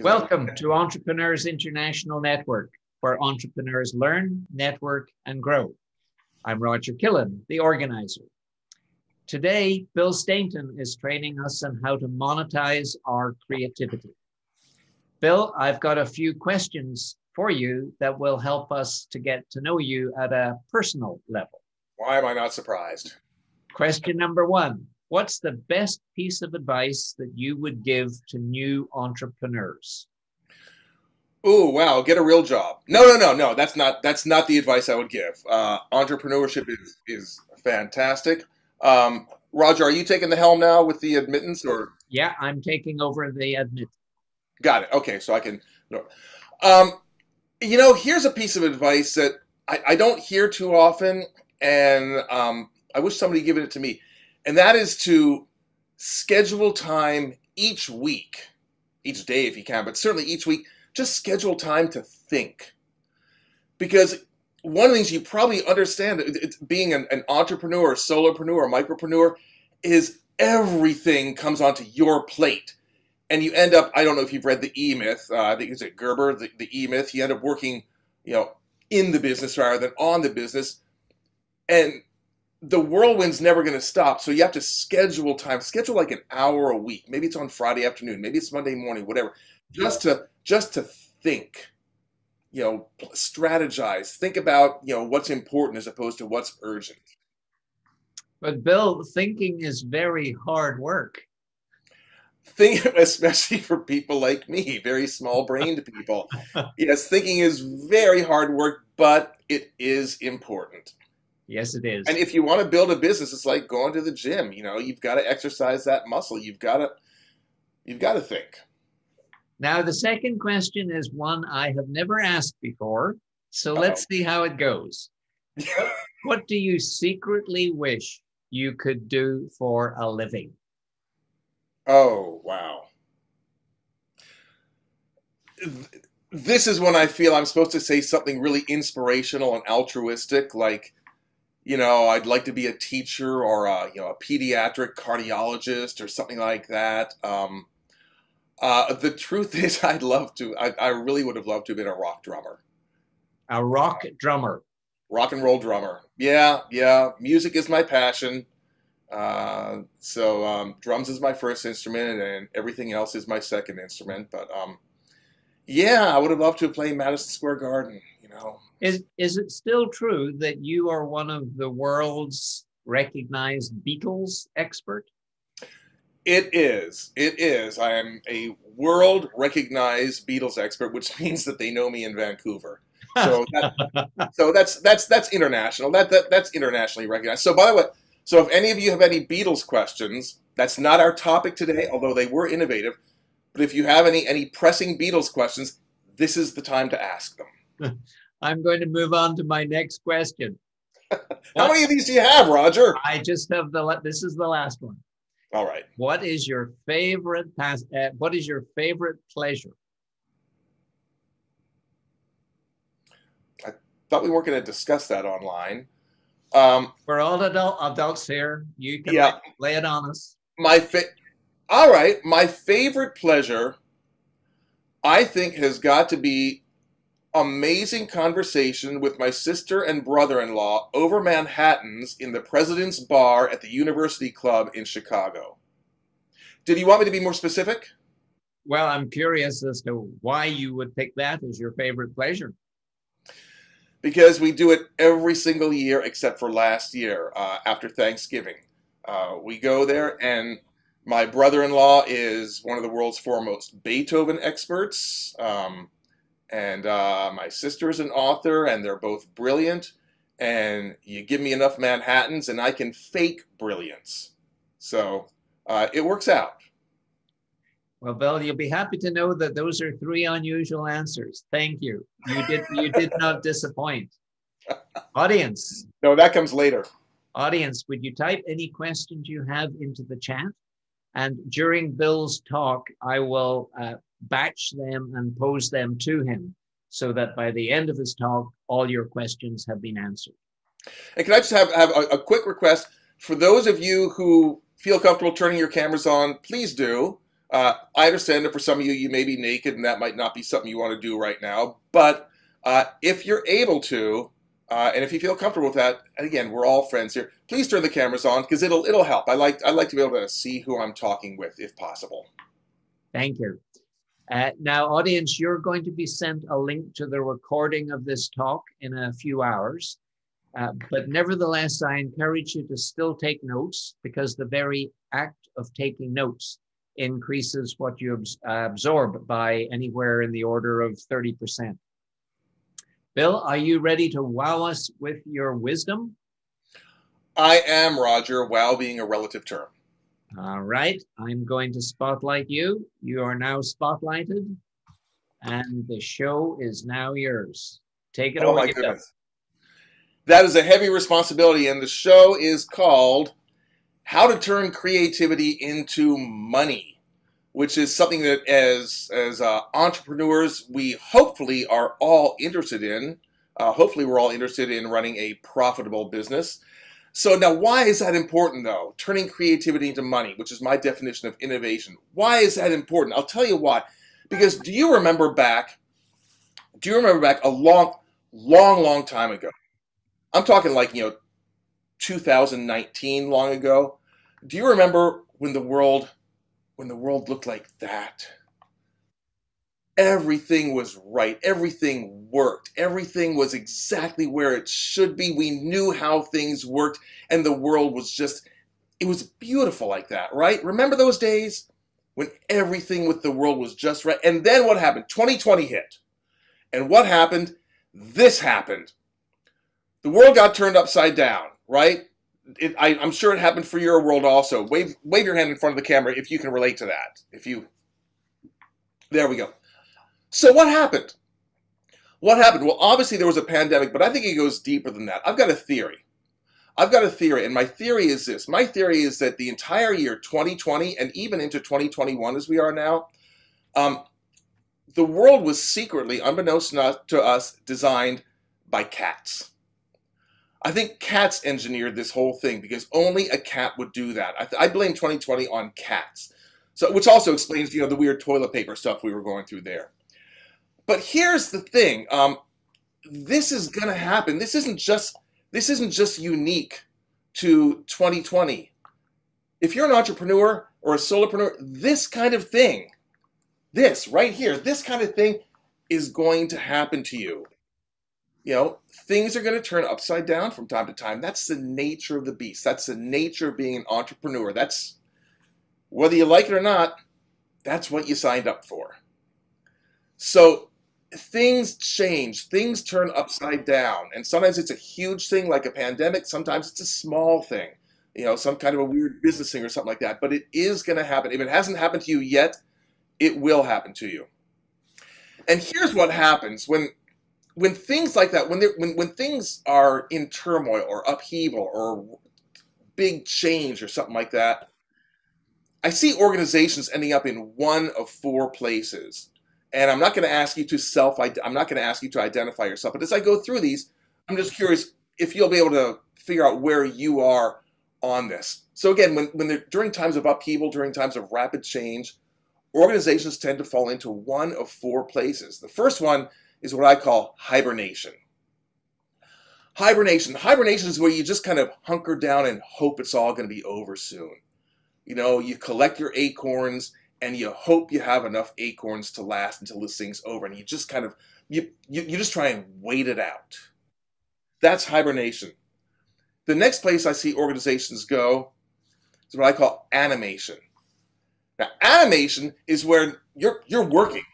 Welcome to Entrepreneurs International Network, where entrepreneurs learn, network, and grow. I'm Roger Killen, the organizer. Today, Bill Stainton is training us on how to monetize our creativity. Bill, I've got a few questions for you that will help us to get to know you at a personal level. why am I not surprised? Question number one What's the best piece of advice that you would give to new entrepreneurs? Oh wow, get a real job. No, no, no, no. That's not that's not the advice I would give. Uh, entrepreneurship is is fantastic. Um, Roger, are you taking the helm now with the admittance, or Yeah, I'm taking over the admittance. got it? Okay, so I can. No. Um, you know, here's a piece of advice that I, I don't hear too often, and um, I wish somebody given it to me, and that is to schedule time each week, each day if you can, but certainly each week. Just schedule time to think, because one of the things you probably understand, being an, an entrepreneur, solopreneur, micropreneur, is everything comes onto your plate. And you end up, I don't know if you've read the E Myth, uh, I think it's at Gerber, the, the E Myth. You end up working, you know, in the business rather than on the business. And the whirlwind's never going to stop. So you have to schedule time, schedule like an hour a week. Maybe it's on Friday afternoon, maybe it's Monday morning, whatever. Just to just to think you know strategize think about you know what's important as opposed to what's urgent But Bill, thinking is very hard work. think especially for people like me very small brained people yes thinking is very hard work but it is important Yes, it is. and if you want to build a business it's like going to the gym you know you've got to exercise that muscle you've got to you've got to think Now, the second question is one I have never asked before. So let's see how it goes. What, what do you secretly wish you could do for a living? Oh, wow. This is when I feel I'm supposed to say something really inspirational and altruistic, like, you know, I'd like to be a teacher or a, you know, a pediatric cardiologist or something like that. Um, uh, the truth is, I'd love to. I, I really would have loved to have been a rock drummer, A rock drummer. rock and roll drummer. Yeah, yeah. Music is my passion. Uh, so um, drums is my first instrument, and everything else is my second instrument. But um, yeah, I would have loved to played Madison Square Garden. You know, Is, is it still true that you are one of the world's recognized Beatles expert? it is. It is. I am a world recognized Beatles expert, which means that they know me in Vancouver. So that, so that's that's that's international. That, that that's internationally recognized. So by the way, so if any of you have any Beatles questions, that's not our topic today, although they were innovative. But if you have any any pressing Beatles questions, this is the time to ask them. I'm going to move on to my next question. How many of these do you have, Roger? I just have the, this is the last one. All right. What is your favorite past? Uh, what is your favorite pleasure? I thought we weren't going to discuss that online. Um, We're all adult adults here. You can Yeah. lay, lay it on us. my fa- All right, my favorite pleasure, I think, has got to be amazing conversation with my sister and brother-in-law over Manhattan's in the President's Bar at the University Club in Chicago. Did you want me to be more specific? Well, I'm curious as to why you would pick that as your favorite pleasure. Because we do it every single year except for last year uh, after Thanksgiving. Uh, we go there, and my brother in law is one of the world's foremost Beethoven experts. Um, and uh, my sister is an author, and they're both brilliant. And you give me enough Manhattans, and I can fake brilliance. So uh, it works out. Well, Bill, you'll be happy to know that those are three unusual answers. Thank you. You did you did not disappoint. Audience, No, that comes later. audience, would you type any questions you have into the chat? And during Bill's talk, I will uh, batch them and pose them to him so that by the end of his talk, all your questions have been answered. And can I just have, have a, a quick request for those of you who feel comfortable turning your cameras on? Please do. Uh, I understand that for some of you, you may be naked and that might not be something you want to do right now. But uh, if you're able to, uh, and if you feel comfortable with that, and again, we're all friends here. Please turn the cameras on because it'll it'll help. I like I like to be able to see who I'm talking with, if possible. Thank you. Uh, now, audience, you're going to be sent a link to the recording of this talk in a few hours. Uh, but nevertheless, I encourage you to still take notes because the very act of taking notes increases what you absorb by anywhere in the order of 30%. Bill, are you ready to wow us with your wisdom? I am, Roger, wow being a relative term. All right, I'm going to spotlight you. You are now spotlighted, and the show is now yours. Take it oh away. My goodness. That is a heavy responsibility, and the show is called How to Turn Creativity into Money, which is something that, as as uh, entrepreneurs, we hopefully are all interested in. Uh, hopefully, we're all interested in running a profitable business. So now, why is that important, though? Turning creativity into money, which is my definition of innovation. Why is that important? I'll tell you why. Because do you remember back? Do you remember back a long, long, long time ago? I'm talking like you know, 2019, long ago. Do you remember when the world, when the world looked like that? Everything was right. Everything worked. Everything was exactly where it should be. We knew how things worked, and the world was just, it was beautiful like that, right? Remember those days when everything with the world was just right? And then what happened? 2020 hit. And what happened? This happened. The world got turned upside down, right? It, I, I'm sure it happened for your world also. Wave, wave your hand in front of the camera if you can relate to that. If you, there we go. So what happened? What happened? Well, obviously there was a pandemic, but I think it goes deeper than that. I've got a theory. I've got a theory, and my theory is this. My theory is that the entire year 2020 and even into 2021 as we are now, um, the world was secretly, unbeknownst to us, designed by cats. I think cats engineered this whole thing because only a cat would do that. I, I blame 2020 on cats. So, which also explains, you know, the weird toilet paper stuff we were going through there. But here's the thing: um, this is going to happen. This isn't just this isn't just unique to 2020. If you're an entrepreneur or a solopreneur, this kind of thing, this right here, this kind of thing is going to happen to you. You know, things are going to turn upside down from time to time. That's the nature of the beast. That's the nature of being an entrepreneur. That's whether you like it or not, that's what you signed up for. So things change, things turn upside down. And sometimes it's a huge thing like a pandemic, sometimes it's a small thing, you know, some kind of a weird business thing or something like that. But it is going to happen. If it hasn't happened to you yet, it will happen to you. And here's what happens when when things like that, when when when things are in turmoil or upheaval or big change or something like that, I see organizations ending up in one of four places. And I'm not going to ask you to self, I'm not going to ask you to identify yourself. But as I go through these, I'm just curious if you'll be able to figure out where you are on this. So again, when, when they're during times of upheaval, during times of rapid change, organizations tend to fall into one of four places. The first one is what I call hibernation. Hibernation. Hibernation is where you just kind of hunker down and hope it's all going to be over soon. You know, you collect your acorns and you hope you have enough acorns to last until this thing's over and you just kind of you, you you just try and wait it out. That's hibernation. The next place i see organizations go is what i call animation. Now animation is where you're you're working.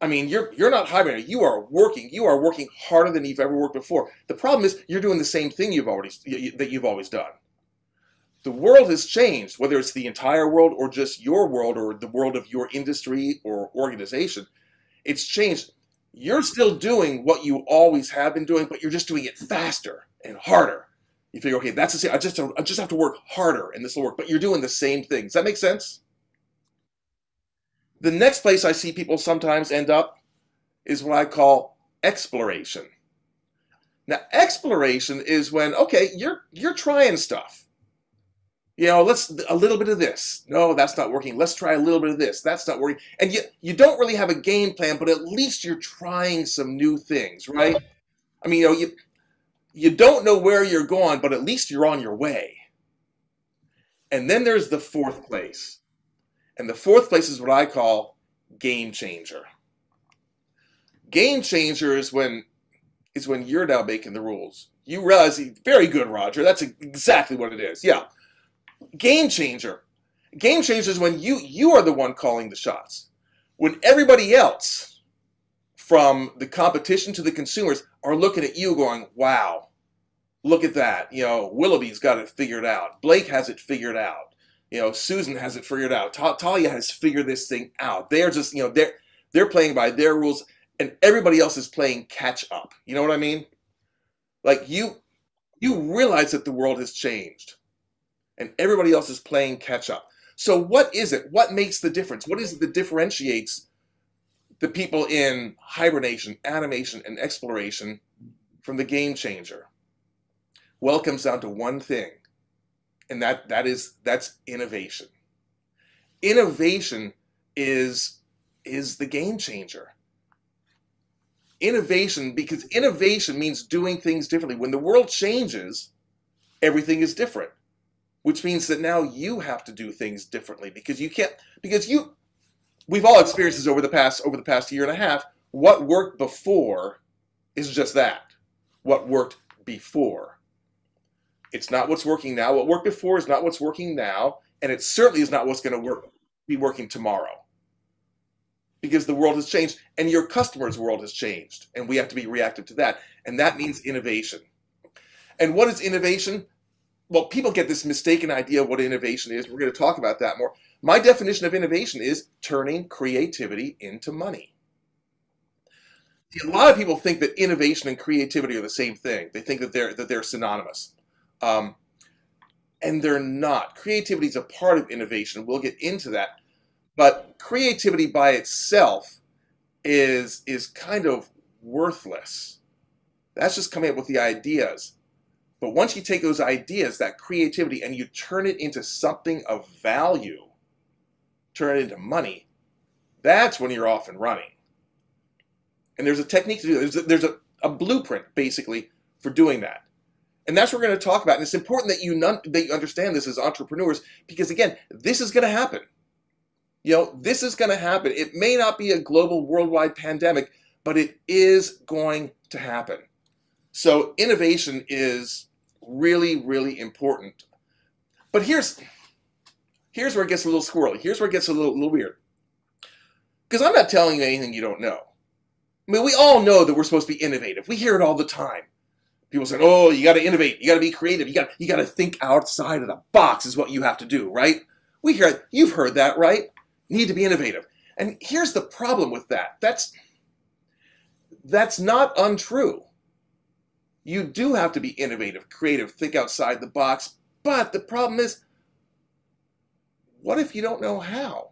I mean you're you're not hibernating. You are working. You are working harder than you've ever worked before. The problem is you're doing the same thing you've already that you've always done the world has changed, whether it's the entire world or just your world or the world of your industry or organization. It's changed. You're still doing what you always have been doing, but you're just doing it faster and harder. You figure, okay, that's the same. I just I just have to work harder, and this will work. But you're doing the same thing. Does that make sense? The next place I see people sometimes end up is what I call exploration. Now, exploration is when okay, you're you're trying stuff You know, let's a little bit of this. No, that's not working. Let's try a little bit of this. That's not working. And you you don't really have a game plan, but at least you're trying some new things, right? I mean, you know, you you don't know where you're going, but at least you're on your way. And then there's the fourth place. And the fourth place is what I call game changer. Game changer is when is when you're now making the rules. You realize, very good, Roger. That's exactly what it is. Yeah, game changer. Game changer is when you you are the one calling the shots. When everybody else, from the competition to the consumers, are looking at you, going, "Wow, look at that." You know, Willoughby's got it figured out. Blake has it figured out. You know, Susan has it figured out. Talia has figured this thing out. They're just, you know, they're they're playing by their rules and everybody else is playing catch up. You know what I mean? Like you you realize that the world has changed and everybody else is playing catch up. So what is it? What makes the difference? What is it that differentiates the people in hibernation, animation, and exploration from the game changer? Well, comes down to one thing, and that that is that's innovation. Innovation is is the game changer innovation because innovation means doing things differently. When the world changes, everything is different, which means that now you have to do things differently because you can't because you we've all experienced this over the past over the past year and a half. What worked before is just that. What worked before. It's not what's working now. What worked before is not what's working now, and it certainly is not what's going to work be working tomorrow because the world has changed and your customer's world has changed and we have to be reactive to that and that means innovation and what is innovation well people get this mistaken idea of what innovation is. We're going to talk about that more. My definition of innovation is turning creativity into money. A lot of people think that innovation and creativity are the same thing. They think that they're that they're synonymous. Um, and they're not. Creativity is a part of innovation. We'll get into that. But creativity by itself is is kind of worthless. That's just coming up with the ideas. But once you take those ideas, that creativity, and you turn it into something of value, turn it into money, that's when you're off and running. And there's a technique to do that. There's a, there's a, a blueprint, basically, for doing that. And that's what we're going to talk about. And it's important that you, that you understand this as entrepreneurs because, again, this is going to happen. You know, this is going to happen. It may not be a global worldwide pandemic, but it is going to happen. So innovation is really, really important. But here's here's where it gets a little squirrely. Here's where it gets a little, little weird. Because I'm not telling you anything you don't know. I mean, we all know that we're supposed to be innovative. We hear it all the time. People say, "Oh, you got to innovate. You got to be creative. You got you got to think outside of the box." Is what you have to do, right? We hear it. You've heard that, right? need to be innovative. And here's the problem with that. That's that's not untrue. You do have to be innovative, creative, think outside the box, but the problem is what if you don't know how?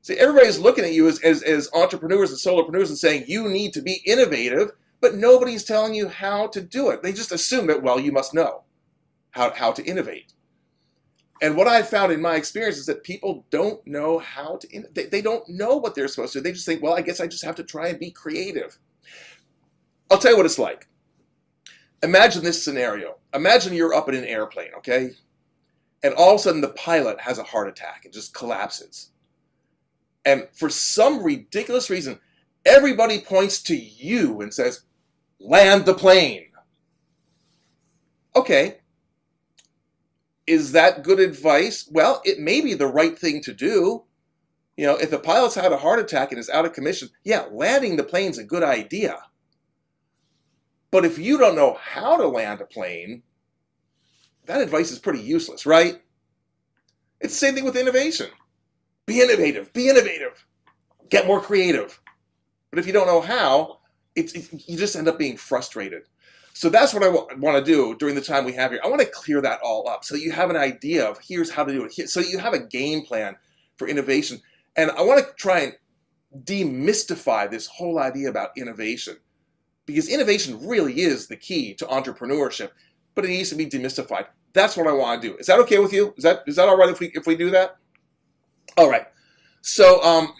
See, everybody's looking at you as, as, as entrepreneurs and solopreneurs and saying you need to be innovative, but nobody's telling you how to do it. They just assume that, well, you must know how, how to innovate. And what I've found in my experience is that people don't know how to, they, they don't know what they're supposed to. They just think, well, I guess I just have to try and be creative. I'll tell you what it's like. Imagine this scenario. Imagine you're up in an airplane, okay? And all of a sudden the pilot has a heart attack and just collapses. And for some ridiculous reason, everybody points to you and says, land the plane. Okay, is that good advice? Well, it may be the right thing to do. You know, if the pilot's had a heart attack and is out of commission, yeah, landing the plane's a good idea. But if you don't know how to land a plane, that advice is pretty useless, right? It's the same thing with innovation. Be innovative, be innovative, get more creative. But if you don't know how, it's, it's you just end up being frustrated. So that's what I want to do during the time we have here. I want to clear that all up so you have an idea of here's how to do it. So you have a game plan for innovation. And I want to try and demystify this whole idea about innovation because innovation really is the key to entrepreneurship, but it needs to be demystified. That's what I want to do. Is that okay with you? Is that is that all right if we if we do that? All right. So um,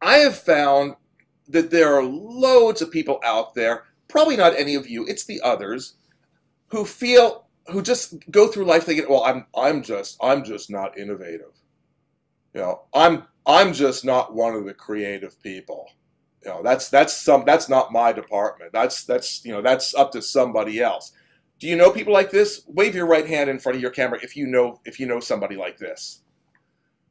I have found that there are loads of people out there, probably not any of you, it's the others, who feel who just go through life thinking, well, I'm I'm just I'm just not innovative. You know, I'm I'm just not one of the creative people. You know, that's that's some that's not my department. That's that's you know that's up to somebody else. Do you know people like this? Wave your right hand in front of your camera if you know if you know somebody like this.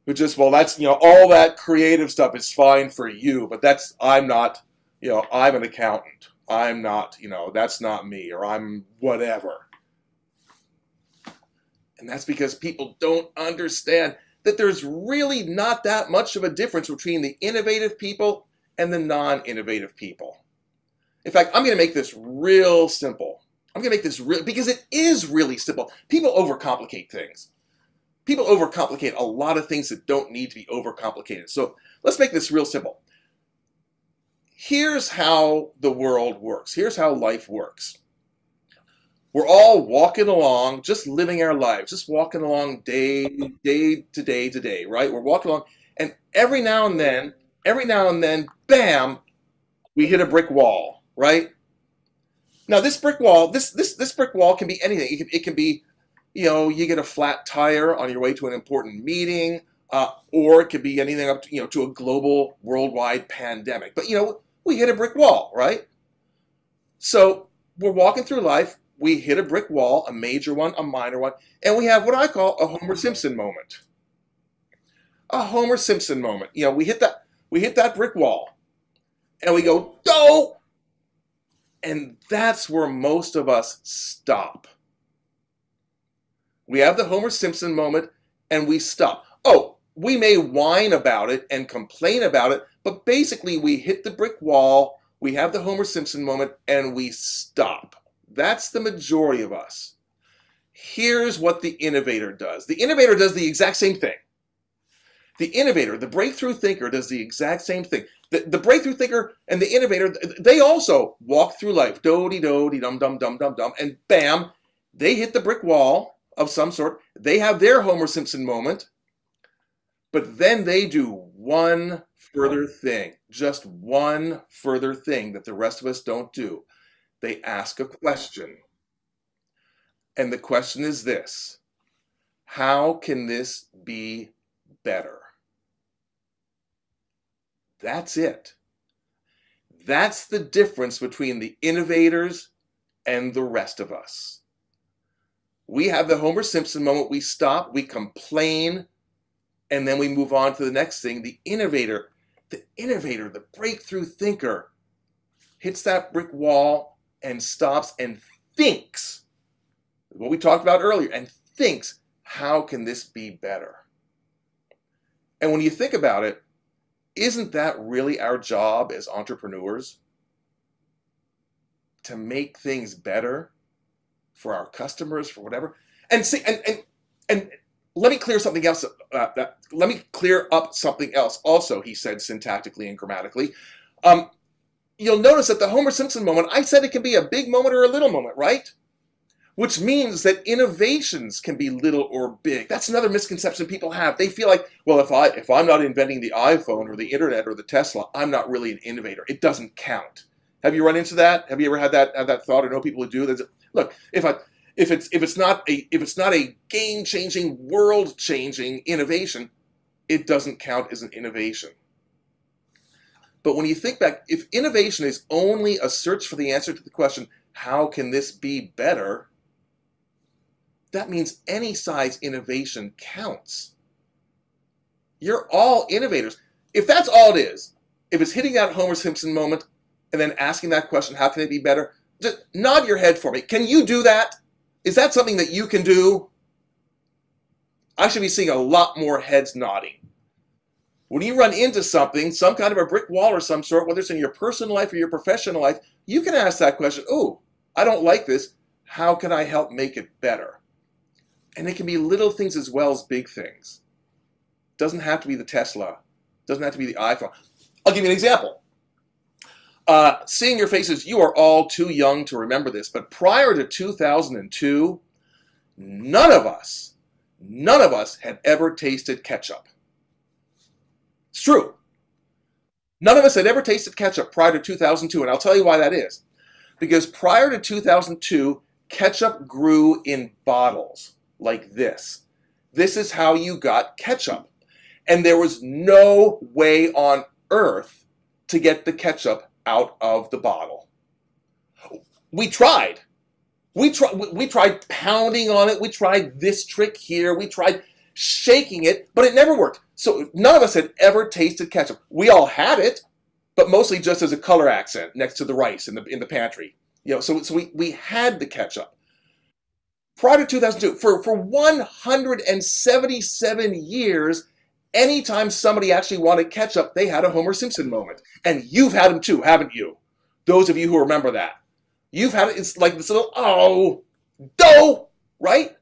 Who just well that's you know all that creative stuff is fine for you, but that's I'm not you know I'm an accountant. I'm not you know that's not me or I'm whatever. And that's because people don't understand that there's really not that much of a difference between the innovative people and the non-innovative people. In fact, I'm going to make this real simple. I'm going to make this real because it is really simple. People overcomplicate things. People overcomplicate a lot of things that don't need to be overcomplicated. So let's make this real simple. Here's how the world works. Here's how life works. We're all walking along, just living our lives, just walking along day, day to day to day, right? We're walking along, and every now and then, every now and then, bam, we hit a brick wall, right? Now this brick wall, this this this brick wall can be anything. It can, it can be, you know, you get a flat tire on your way to an important meeting, uh, or it could be anything up to you know to a global, worldwide pandemic. But you know, we hit a brick wall, right? So we're walking through life we hit a brick wall, a major one, a minor one, and we have what I call a Homer Simpson moment. A Homer Simpson moment. You know, we hit that we hit that brick wall, and we go, "No!" And that's where most of us stop. We have the Homer Simpson moment, and we stop. Oh, we may whine about it and complain about it, but basically we hit the brick wall, we have the Homer Simpson moment, and we stop. That's the majority of us. Here's what the innovator does the innovator does the exact same thing. The innovator, the breakthrough thinker, does the exact same thing. The, the breakthrough thinker and the innovator, they also walk through life, do de do de dum dum dum dum dum, and bam, they hit the brick wall of some sort. They have their Homer Simpson moment, but then they do one further thing, just one further thing that the rest of us don't do they ask a question. And the question is this How can this be better? That's it. That's the difference between the innovators and the rest of us. We have the Homer Simpson moment. We stop, we complain, and then we move on to the next thing. The innovator, the innovator, the breakthrough thinker hits that brick wall and stops and thinks what we talked about earlier and thinks, how can this be better? And when you think about it, isn't that really our job as entrepreneurs? To make things better for our customers, for whatever. And see, and and and let me clear something else. Uh, that, let me clear up something else. Also, he said syntactically and grammatically. Um, you'll notice that the Homer Simpson moment, I said it can be a big moment or a little moment, right? Which means that innovations can be little or big. That's another misconception people have. They feel like, well, if I if I'm not inventing the iPhone or the internet or the Tesla, I'm not really an innovator. It doesn't count. Have you run into that? Have you ever had that that thought or know people who do? There's, look, if I if it's if it's not a if it's not a game changing, world changing innovation, it doesn't count as an innovation. But when you think back, if innovation is only a search for the answer to the question, how can this be better? That means any size innovation counts. You're all innovators. If that's all it is, if it's hitting that Homer Simpson moment and then asking that question, how can it be better? Just nod your head for me. Can you do that? Is that something that you can do? I should be seeing a lot more heads nodding when you run into something, some kind of a brick wall or some sort, whether it's in your personal life or your professional life, you can ask that question, oh, I don't like this. How can I help make it better? And it can be little things as well as big things. Doesn't have to be the Tesla. Doesn't have to be the iPhone. I'll give you an example. Uh, seeing your faces, you are all too young to remember this, but prior to 2002, none of us, none of us had ever tasted ketchup. It's true. None of us had ever tasted ketchup prior to 2002, and I'll tell you why that is. Because prior to 2002, ketchup grew in bottles like this. This is how you got ketchup. And there was no way on earth to get the ketchup out of the bottle. We tried. We tried we tried pounding on it. We tried this trick here. We tried shaking it, but it never worked. So none of us had ever tasted ketchup. We all had it, but mostly just as a color accent next to the rice in the in the pantry. You know, so so we, we had the ketchup. Prior to 2002, for, for 177 years, anytime somebody actually wanted ketchup, they had a Homer Simpson moment. And you've had them too, haven't you? Those of you who remember that. You've had it, it's like this little, oh, dough, right?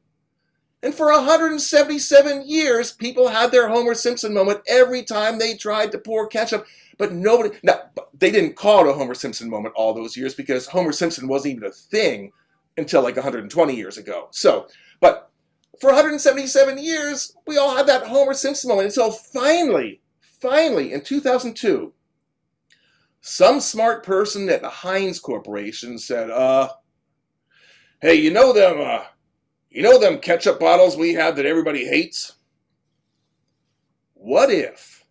And for 177 years, people had their Homer Simpson moment every time they tried to pour ketchup. But nobody, now, they didn't call it a Homer Simpson moment all those years because Homer Simpson wasn't even a thing until like 120 years ago. So, but for 177 years, we all had that Homer Simpson moment until finally, finally in 2002, some smart person at the Heinz Corporation said, uh, hey, you know them, uh, you know them ketchup bottles we have that everybody hates? What if,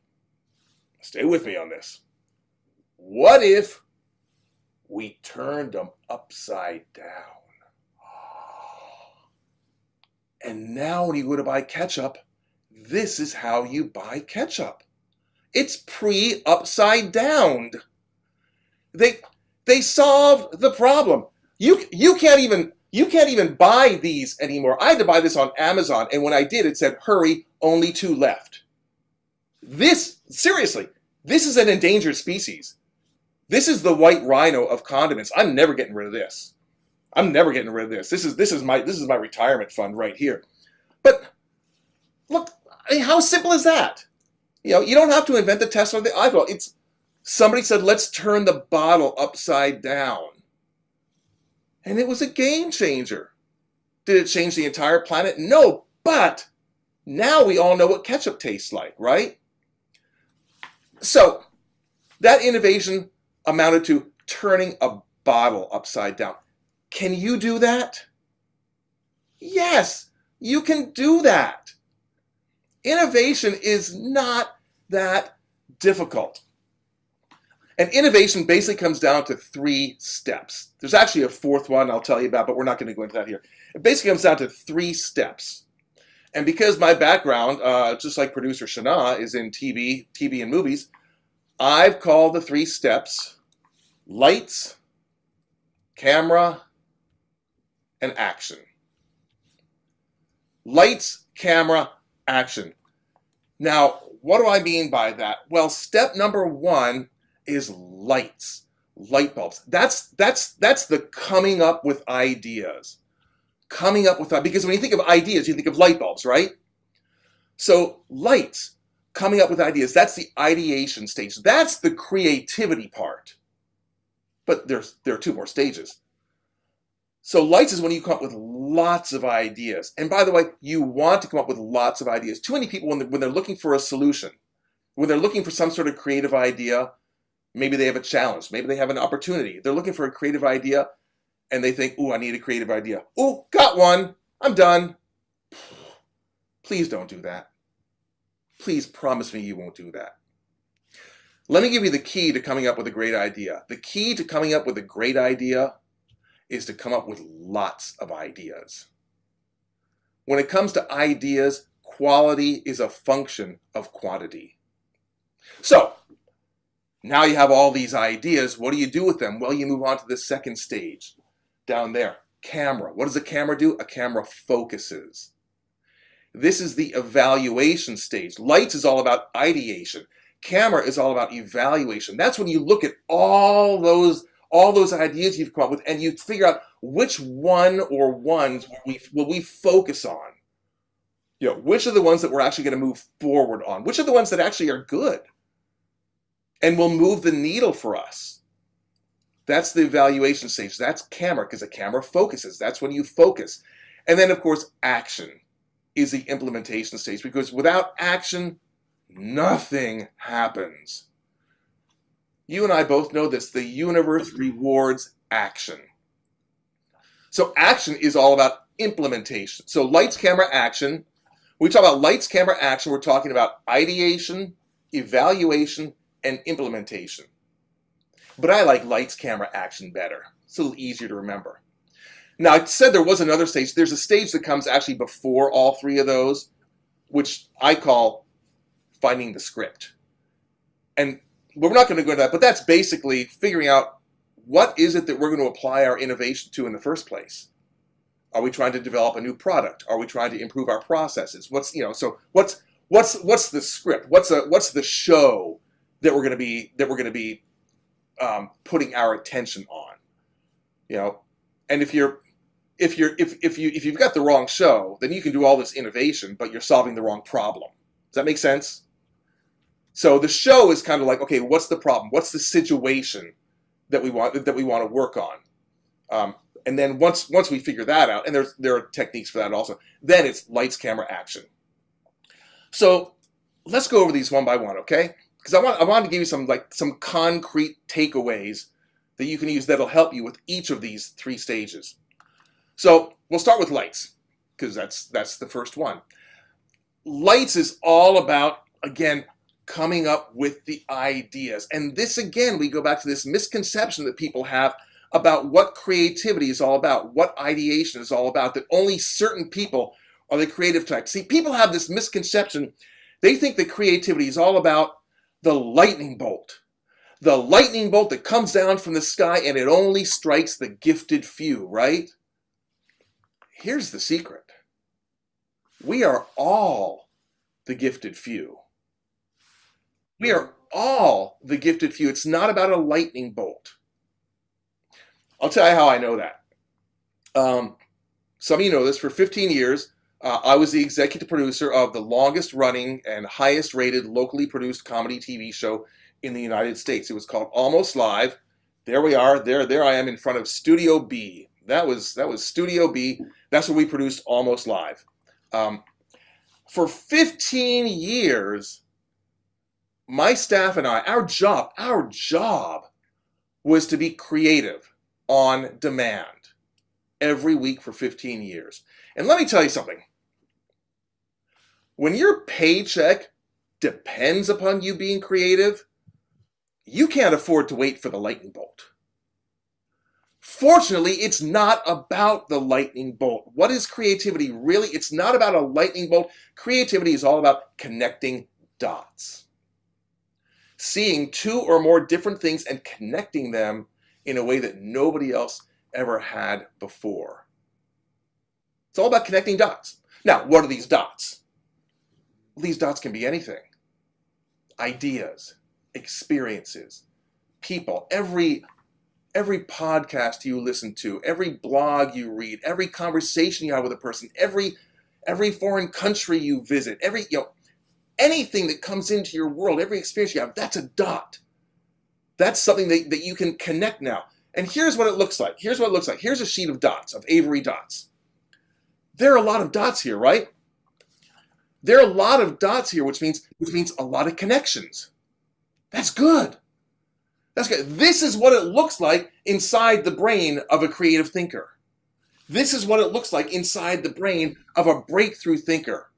stay with me on this, what if we turned them upside down? And now when you go to buy ketchup, this is how you buy ketchup. It's pre upside down. They they solved the problem. You you can't even you can't even buy these anymore. I had to buy this on Amazon, and when I did, it said, "Hurry, only two left." This seriously, this is an endangered species. This is the white rhino of condiments. I'm never getting rid of this. I'm never getting rid of this. This is this is my this is my retirement fund right here. But look, I mean, how simple is that? You know, you don't have to invent the Tesla or the iPhone. It's somebody said, let's turn the bottle upside down. And it was a game changer. Did it change the entire planet? No, but now we all know what ketchup tastes like, right? So that innovation amounted to turning a bottle upside down. Can you do that? Yes, you can do that. Innovation is not that difficult. And innovation basically comes down to three steps. There's actually a fourth one I'll tell you about, but we're not going to go into that here. It basically comes down to three steps. And because my background, uh, just like producer Shana, is in TV, TV and movies, I've called the three steps lights, camera, and action. Lights, camera, action. Now, what do I mean by that? Well, step number one is lights, light bulbs. That's that's that's the coming up with ideas. Coming up with because when you think of ideas, you think of light bulbs, right? So lights, coming up with ideas, that's the ideation stage. That's the creativity part. But there's there are two more stages. So lights is when you come up with lots of ideas. And by the way, you want to come up with lots of ideas. Too many people, when they're, when they're looking for a solution, when they're looking for some sort of creative idea, maybe they have a challenge, maybe they have an opportunity. They're looking for a creative idea and they think, "Ooh, I need a creative idea. Ooh, got one. I'm done." Please don't do that. Please promise me you won't do that. Let me give you the key to coming up with a great idea. The key to coming up with a great idea is to come up with lots of ideas. When it comes to ideas, quality is a function of quantity. So, now you have all these ideas. What do you do with them? Well, you move on to the second stage down there. Camera. What does a camera do? A camera focuses. This is the evaluation stage. Lights is all about ideation. Camera is all about evaluation. That's when you look at all those all those ideas you've come up with, and you figure out which one or ones will we, will we focus on. You know, which are the ones that we're actually going to move forward on? Which are the ones that actually are good and will move the needle for us? That's the evaluation stage. That's camera, because a camera focuses. That's when you focus. And then, of course, action is the implementation stage, because without action, nothing happens. You and I both know this. The universe rewards action. So action is all about implementation. So lights, camera, action. When we talk about lights, camera, action, we're talking about ideation, evaluation, and implementation. But I like lights, camera, action better. It's a little easier to remember. Now, I said there was another stage. There's a stage that comes actually before all three of those, which I call finding the script. And we're not going to go into that, but that's basically figuring out what is it that we're going to apply our innovation to in the first place. Are we trying to develop a new product? Are we trying to improve our processes? What's you know so what's what's what's the script? What's a what's the show that we're going to be that we're going to be um, putting our attention on? You know, and if you're if you're if if you if you've got the wrong show, then you can do all this innovation, but you're solving the wrong problem. Does that make sense? So the show is kind of like, okay, what's the problem? What's the situation that we want that we want to work on? Um, and then once once we figure that out, and there's there are techniques for that also, then it's lights, camera, action. So let's go over these one by one, okay? Because I want I want to give you some like some concrete takeaways that you can use that'll help you with each of these three stages. So we'll start with lights because that's that's the first one. Lights is all about again coming up with the ideas. And this again, we go back to this misconception that people have about what creativity is all about, what ideation is all about, that only certain people are the creative type. See, people have this misconception. They think that creativity is all about the lightning bolt. The lightning bolt that comes down from the sky and it only strikes the gifted few, right? Here's the secret. We are all the gifted few. We are all the gifted few. It's not about a lightning bolt. I'll tell you how I know that. Um, some of you know this. For 15 years, uh, I was the executive producer of the longest running and highest rated locally produced comedy TV show in the United States. It was called Almost Live. There we are. There, there I am in front of Studio B. That was that was Studio B. That's where we produced Almost Live. Um, for 15 years, my staff and I, our job, our job was to be creative on demand every week for 15 years. And let me tell you something. When your paycheck depends upon you being creative, you can't afford to wait for the lightning bolt. Fortunately, it's not about the lightning bolt. What is creativity really? It's not about a lightning bolt. Creativity is all about connecting dots seeing two or more different things and connecting them in a way that nobody else ever had before. It's all about connecting dots. Now, what are these dots? These dots can be anything ideas, experiences, people. Every every podcast you listen to, every blog you read, every conversation you have with a person, every every foreign country you visit, every you know anything that comes into your world, every experience you have, that's a dot. That's something that, that you can connect now. And here's what it looks like. Here's what it looks like. Here's a sheet of dots, of Avery dots. There are a lot of dots here, right? There are a lot of dots here, which means which means a lot of connections. That's good. That's good. This is what it looks like inside the brain of a creative thinker. This is what it looks like inside the brain of a breakthrough thinker.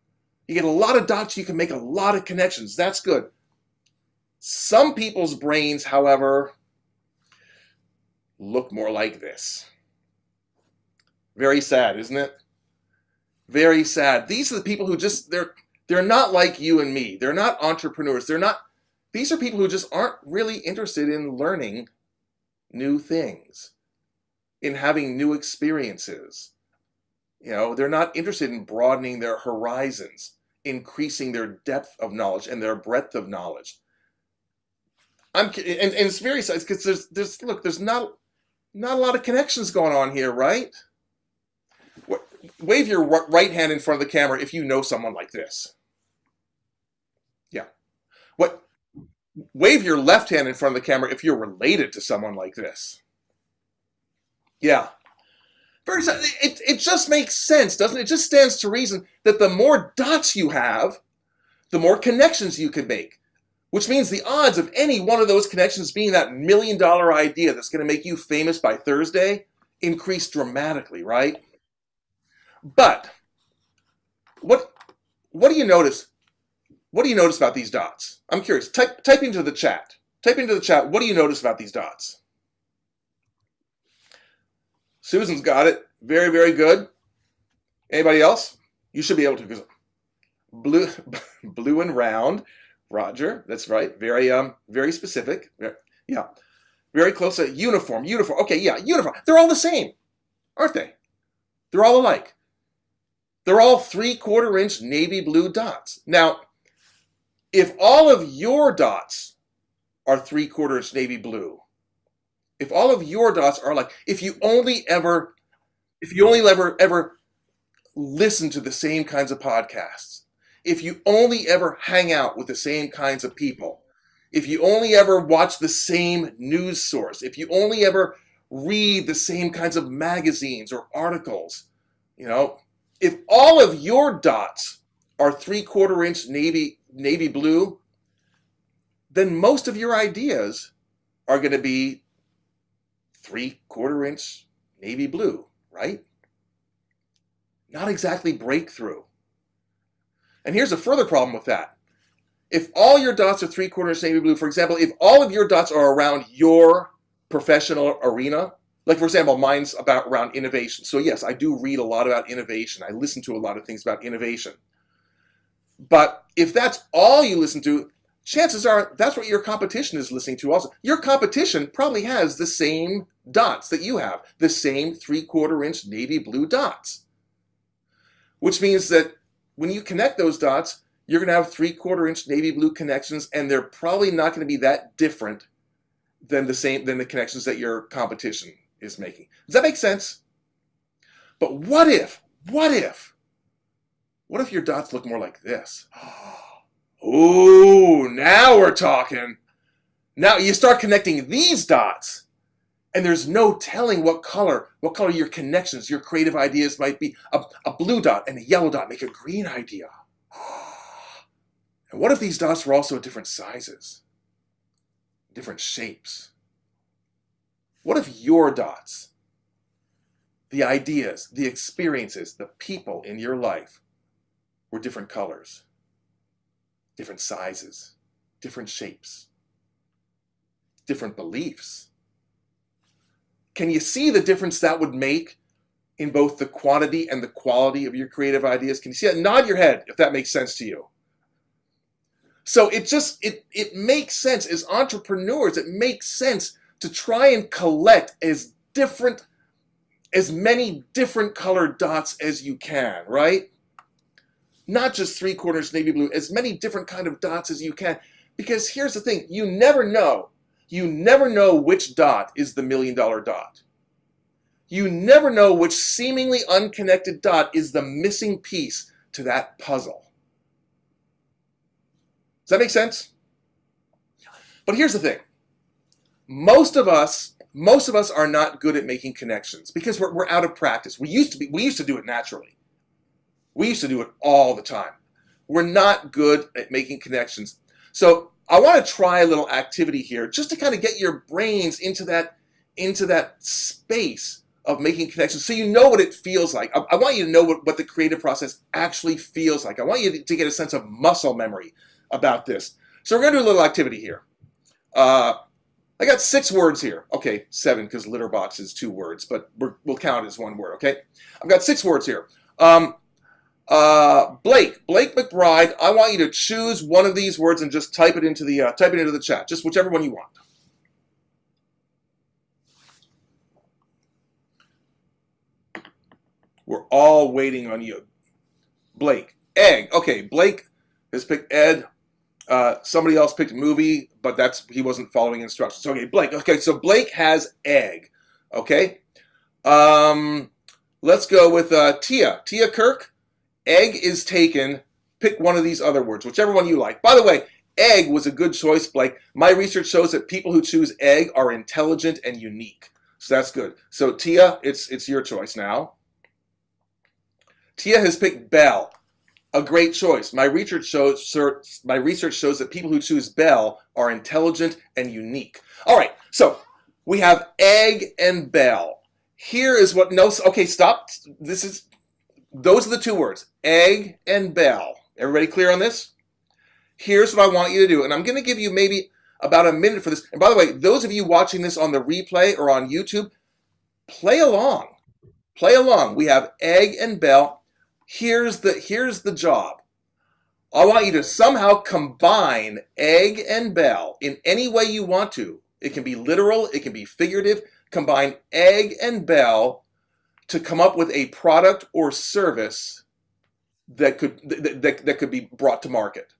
You get a lot of dots, you can make a lot of connections. That's good. Some people's brains, however, look more like this. Very sad, isn't it? Very sad. These are the people who just they're they're not like you and me. They're not entrepreneurs. They're not these are people who just aren't really interested in learning new things, in having new experiences. You know, they're not interested in broadening their horizons increasing their depth of knowledge and their breadth of knowledge. I'm and, and it's very sad because there's there's look there's not not a lot of connections going on here, right? Wave your right hand in front of the camera if you know someone like this. Yeah. What? Wave your left hand in front of the camera if you're related to someone like this. Yeah. Very, it, it just makes sense, doesn't it? It just stands to reason that the more dots you have, the more connections you can make. Which means the odds of any one of those connections being that million dollar idea that's going to make you famous by Thursday increase dramatically, right? But what what do you notice? What do you notice about these dots? I'm curious. Type type into the chat. Type into the chat. What do you notice about these dots? Susan's got it. Very, very good. Anybody else? You should be able to because blue, blue and round. Roger, that's right. Very, um, very specific. Yeah, very close. to uniform, uniform. Okay, yeah, uniform. They're all the same, aren't they? They're all alike. They're all three-quarter inch navy blue dots. Now, if all of your dots are three-quarter inch navy blue, if all of your dots are like, if you only ever, if you only ever, ever listen to the same kinds of podcasts, if you only ever hang out with the same kinds of people, if you only ever watch the same news source, if you only ever read the same kinds of magazines or articles, you know, if all of your dots are three quarter inch navy navy blue, then most of your ideas are going to be three quarter inch navy blue, right? Not exactly breakthrough. And here's a further problem with that. If all your dots are three quarter inch navy blue, for example, if all of your dots are around your professional arena, like for example, mine's about around innovation. So yes, I do read a lot about innovation. I listen to a lot of things about innovation. But if that's all you listen to, chances are that's what your competition is listening to also. Your competition probably has the same dots that you have, the same three quarter inch navy blue dots. Which means that when you connect those dots, you're going to have three quarter inch navy blue connections, and they're probably not going to be that different than the same than the connections that your competition is making. Does that make sense? But what if, what if, what if your dots look more like this? Oh, now we're talking. Now you start connecting these dots and there's no telling what color, what color your connections, your creative ideas might be. A, a blue dot and a yellow dot make a green idea. And what if these dots were also different sizes, different shapes? What if your dots, the ideas, the experiences, the people in your life were different colors, different sizes, different shapes, different beliefs? Can you see the difference that would make in both the quantity and the quality of your creative ideas? Can you see that? Nod your head if that makes sense to you. So it just it it makes sense as entrepreneurs. It makes sense to try and collect as different as many different colored dots as you can, right? Not just three quarters navy blue, as many different kind of dots as you can. Because here's the thing, you never know you never know which dot is the million dollar dot. You never know which seemingly unconnected dot is the missing piece to that puzzle. Does that make sense? But here's the thing. Most of us, most of us are not good at making connections because we're, we're out of practice. We used to be, we used to do it naturally. We used to do it all the time. We're not good at making connections. So I want to try a little activity here just to kind of get your brains into that into that space of making connections so you know what it feels like. I, I want you to know what, what the creative process actually feels like. I want you to get a sense of muscle memory about this. So we're going to do a little activity here. Uh, I got six words here. Okay, seven because litter box is two words, but we will count as one word, okay? I've got six words here. Um, uh, Blake, Blake McBride, I want you to choose one of these words and just type it into the uh, type it into the chat. Just whichever one you want. We're all waiting on you. Blake, egg. Okay, Blake has picked Ed. Uh, somebody else picked movie, but that's he wasn't following instructions. Okay, Blake. Okay, so Blake has egg. Okay. Um, let's go with uh, Tia. Tia Kirk egg is taken, pick one of these other words, whichever one you like. By the way, egg was a good choice, Blake. My research shows that people who choose egg are intelligent and unique. So that's good. So Tia, it's it's your choice now. Tia has picked Bell. A great choice. My research shows my research shows that people who choose Bell are intelligent and unique. All right, so we have Egg and Bell. Here is what no okay, stop. This is those are the two words. Egg and Bell. Everybody clear on this? Here's what I want you to do. And I'm going to give you maybe about a minute for this. And by the way, those of you watching this on the replay or on YouTube, play along. Play along. We have egg and bell. Here's the here's the job. I want you to somehow combine egg and bell in any way you want to. It can be literal, it can be figurative. Combine egg and bell to come up with a product or service that could that, that, that could be brought to market.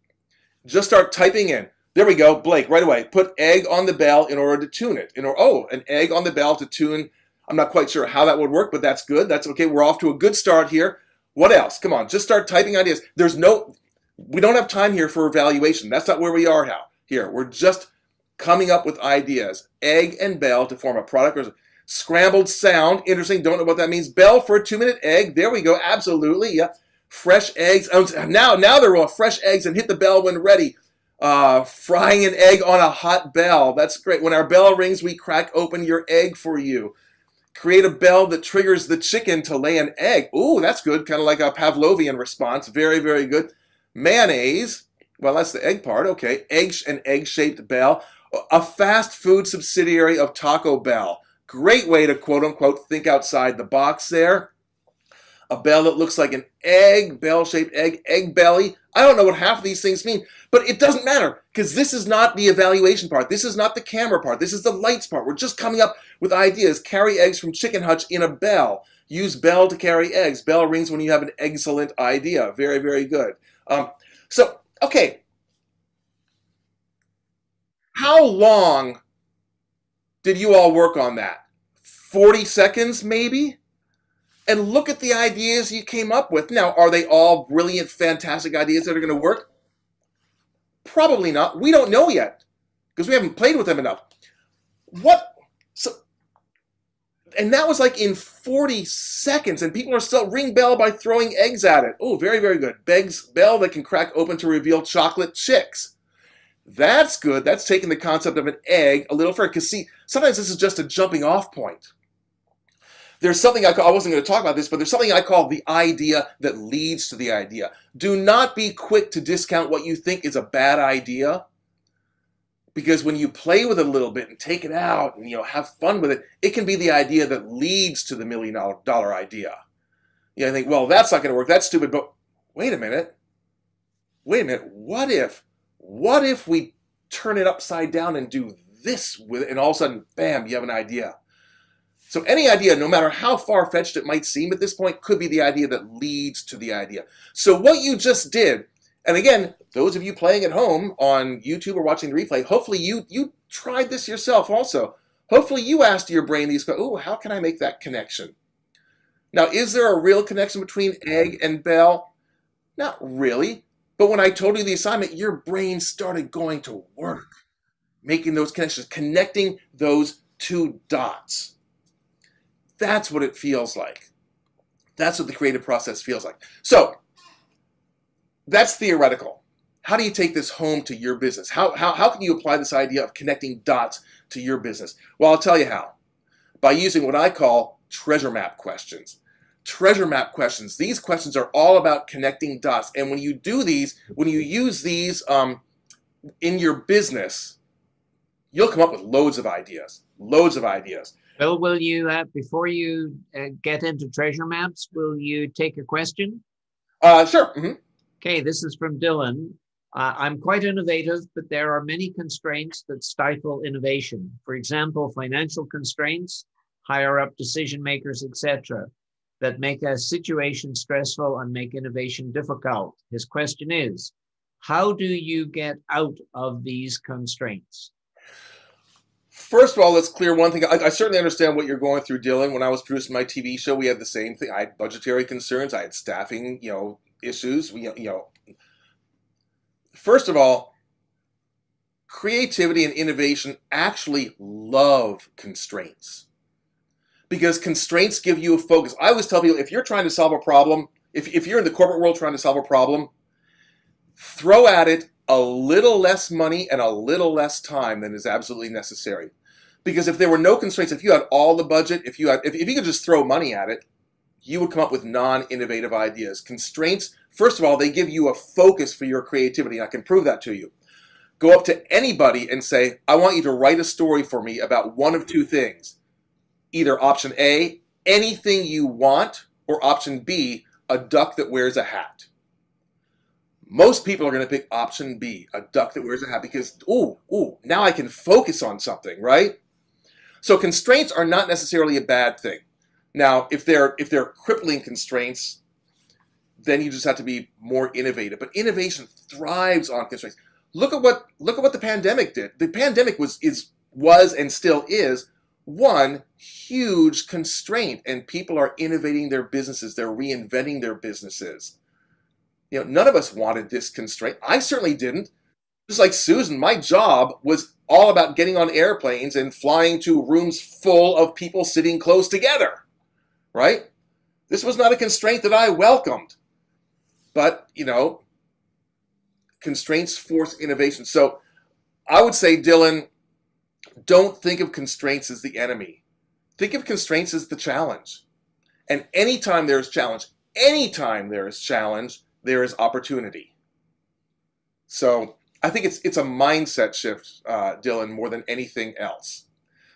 Just start typing in there we go, Blake, right away. Put egg on the bell in order to tune it. In or, oh, an egg on the bell to tune. I'm not quite sure how that would work, but that's good. That's okay. We're off to a good start here. What else? Come on, just start typing ideas. There's no, we don't have time here for evaluation. That's not where we are now. Here, we're just coming up with ideas. Egg and bell to form a product or scrambled sound. Interesting. Don't know what that means. Bell for a two-minute egg. There we go. Absolutely. Yeah. Fresh eggs. Oh, now, now they're all fresh eggs and hit the bell when ready. Uh, frying an egg on a hot bell. That's great. When our bell rings, we crack open your egg for you. Create a bell that triggers the chicken to lay an egg. Ooh, that's good. Kind of like a Pavlovian response. Very, very good. Mayonnaise. Well, that's the egg part. Okay. Egg, an egg-shaped bell. A fast food subsidiary of Taco Bell. Great way to quote unquote think outside the box there. A bell that looks like an egg, bell-shaped egg, egg belly. I don't know what half of these things mean, but it doesn't matter because this is not the evaluation part. This is not the camera part. This is the lights part. We're just coming up with ideas. Carry eggs from Chicken Hutch in a bell. Use bell to carry eggs. Bell rings when you have an excellent idea. Very, very good. Um, so, okay. How long did you all work on that? 40 seconds, maybe? And look at the ideas you came up with. Now, are they all brilliant, fantastic ideas that are going to work? Probably not. We don't know yet because we haven't played with them enough. What? So, and that was like in 40 seconds, and people are still ring bell by throwing eggs at it. Oh, very, very good. Begs bell that can crack open to reveal chocolate chicks. That's good. That's taking the concept of an egg a little further. Because see, sometimes this is just a jumping off point. There's something I, call, I wasn't going to talk about this, but there's something I call the idea that leads to the idea. Do not be quick to discount what you think is a bad idea because when you play with it a little bit and take it out and you know have fun with it, it can be the idea that leads to the million dollar idea. You know, I think, well, that's not going to work. That's stupid. But wait a minute. Wait a minute. What if? What if we turn it upside down and do this with it, and all of a sudden, bam, you have an idea. So any idea, no matter how far-fetched it might seem at this point, could be the idea that leads to the idea. So what you just did, and again, those of you playing at home on YouTube or watching the replay, hopefully you you tried this yourself also. Hopefully you asked your brain these, oh, how can I make that connection? Now, is there a real connection between egg and bell? Not really. But when I told you the assignment, your brain started going to work, making those connections, connecting those two dots. That's what it feels like. That's what the creative process feels like. So that's theoretical. How do you take this home to your business? How, how, how can you apply this idea of connecting dots to your business? Well, I'll tell you how. By using what I call treasure map questions. Treasure map questions. These questions are all about connecting dots. And when you do these, when you use these um, in your business, you'll come up with loads of ideas. Loads of ideas. Bill, will you, uh, before you uh, get into treasure maps, will you take a question? Uh, sure. Mm -hmm. Okay, this is from Dylan. Uh, I'm quite innovative, but there are many constraints that stifle innovation. For example, financial constraints, higher up decision makers, etc., that make a situation stressful and make innovation difficult. His question is, how do you get out of these constraints? First of all, let's clear one thing. I, I, certainly understand what you're going through, Dylan. When I was producing my TV show, we had the same thing. I had budgetary concerns. I had staffing, you know, issues. We, you know, first of all, creativity and innovation actually love constraints. because constraints give you a focus. I always tell people if you're trying to solve a problem, if, if you're in the corporate world trying to solve a problem, throw at it a little less money and a little less time than is absolutely necessary. Because if there were no constraints, if you had all the budget, if you had, if, if you could just throw money at it, you would come up with non-innovative ideas. Constraints, first of all, they give you a focus for your creativity. I can prove that to you. Go up to anybody and say, I want you to write a story for me about one of two things. Either option A, anything you want, or option B, a duck that wears a hat. Most people are going to pick option B, a duck that wears a hat, because, ooh, ooh, now I can focus on something, right? So constraints are not necessarily a bad thing. Now, if they're if they're crippling constraints, then you just have to be more innovative. But innovation thrives on constraints. Look at what look at what the pandemic did. The pandemic was is was and still is one huge constraint, and people are innovating their businesses. They're reinventing their businesses. You know, none of us wanted this constraint. I certainly didn't. Just like Susan, my job was all about getting on airplanes and flying to rooms full of people sitting close together, right? This was not a constraint that I welcomed. But, you know, constraints force innovation. So I would say, Dylan, don't think of constraints as the enemy. Think of constraints as the challenge. And anytime there is challenge, anytime there is challenge, there is opportunity. So I think it's it's a mindset shift, uh, Dylan, more than anything else.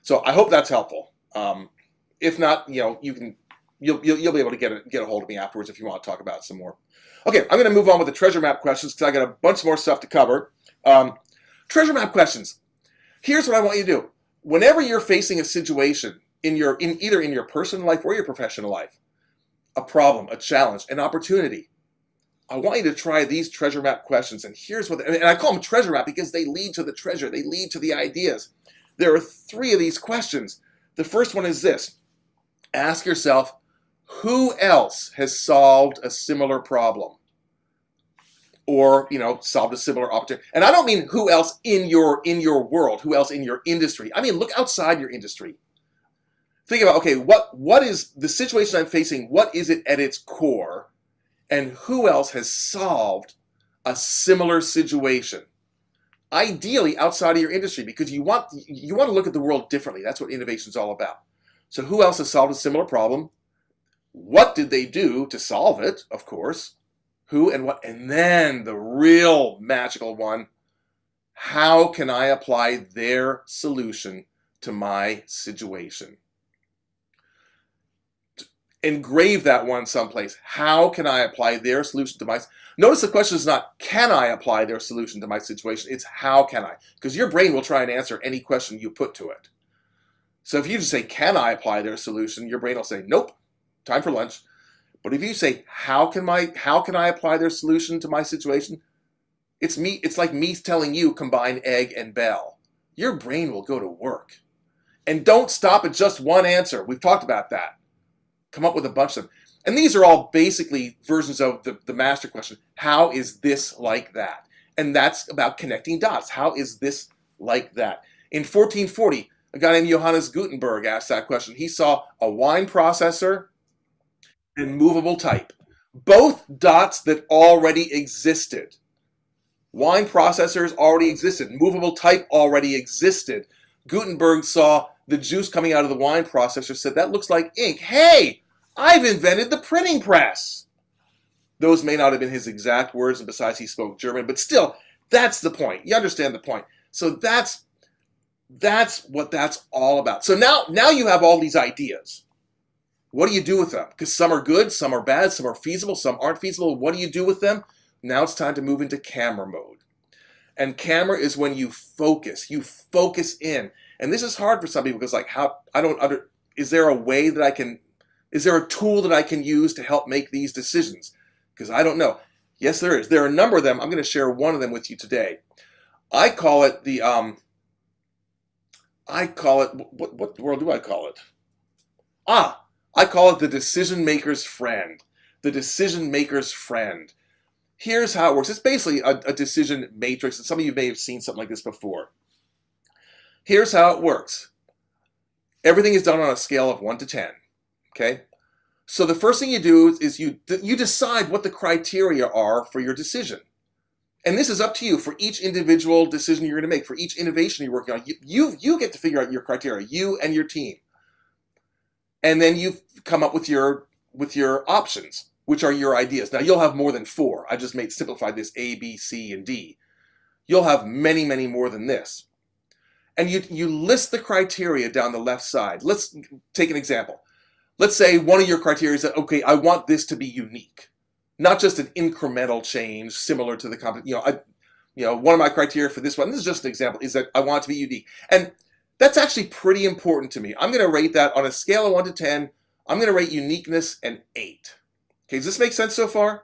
So I hope that's helpful. Um, if not, you know, you can you'll, you'll, you'll be able to get a, get a hold of me afterwards if you want to talk about some more. Okay, I'm going to move on with the treasure map questions because I got a bunch more stuff to cover. Um, treasure map questions. Here's what I want you to do. Whenever you're facing a situation in your in either in your personal life or your professional life, a problem, a challenge, an opportunity, I want you to try these treasure map questions. And here's what, and I call them treasure map because they lead to the treasure, they lead to the ideas. There are three of these questions. The first one is this ask yourself, who else has solved a similar problem? Or, you know, solved a similar opportunity. And I don't mean who else in your in your world, who else in your industry. I mean look outside your industry. Think about, okay, what what is the situation I'm facing? What is it at its core? And who else has solved a similar situation? Ideally outside of your industry because you want you want to look at the world differently. That's what innovation is all about. So who else has solved a similar problem? What did they do to solve it of course? Who and what? And then the real magical one how can i apply their solution to my situation engrave that one someplace. How can I apply their solution to my Notice the question is not can I apply their solution to my situation? It's how can I? Because your brain will try and answer any question you put to it. So if you just say can I apply their solution, your brain will say nope, time for lunch. But if you say how can my how can I apply their solution to my situation? It's me it's like me telling you combine egg and bell. Your brain will go to work. And don't stop at just one answer. We've talked about that come up with a bunch of them. And these are all basically versions of the, the master question. How is this like that? And that's about connecting dots. How is this like that? In 1440, a guy named Johannes Gutenberg asked that question. He saw a wine processor and movable type, both dots that already existed. Wine processors already existed, movable type already existed. Gutenberg saw the juice coming out of the wine processor, said, That looks like ink. Hey, I've invented the printing press. Those may not have been his exact words, and besides, he spoke German, but still, that's the point. You understand the point. So that's that's what that's all about. So now now you have all these ideas. What do you do with them? Because some are good, some are bad, some are feasible, some aren't feasible. What do you do with them? Now it's time to move into camera mode. And camera is when you focus. You focus in. And this is hard for some people because like how I don't under is there a way that I can is there a tool that I can use to help make these decisions? Because I don't know. Yes, there is. There are a number of them. I'm going to share one of them with you today. I call it the um, I call it what what world do I call it? Ah, I call it the decision maker's friend. The decision maker's friend. Here's how it works. It's basically a, a decision matrix, and some of you may have seen something like this before. Here's how it works Everything is done on a scale of 1 to 10. Okay? So the first thing you do is, is you you decide what the criteria are for your decision. And this is up to you for each individual decision you're going to make, for each innovation you're working on. You, you, you get to figure out your criteria, you and your team. And then you come up with your with your options, which are your ideas. Now you'll have more than four. I just made simplified this A, B, C, and D. You'll have many, many more than this. And you you list the criteria down the left side. Let's take an example. Let's say one of your criteria is that okay, I want this to be unique not just an incremental change similar to the company. You know, I, you know, one of my criteria for this one, this is just an example, is that I want it to be unique. And that's actually pretty important to me. I'm going to rate that on a scale of 1 to 10. I'm going to rate uniqueness an 8. Okay, does this make sense so far?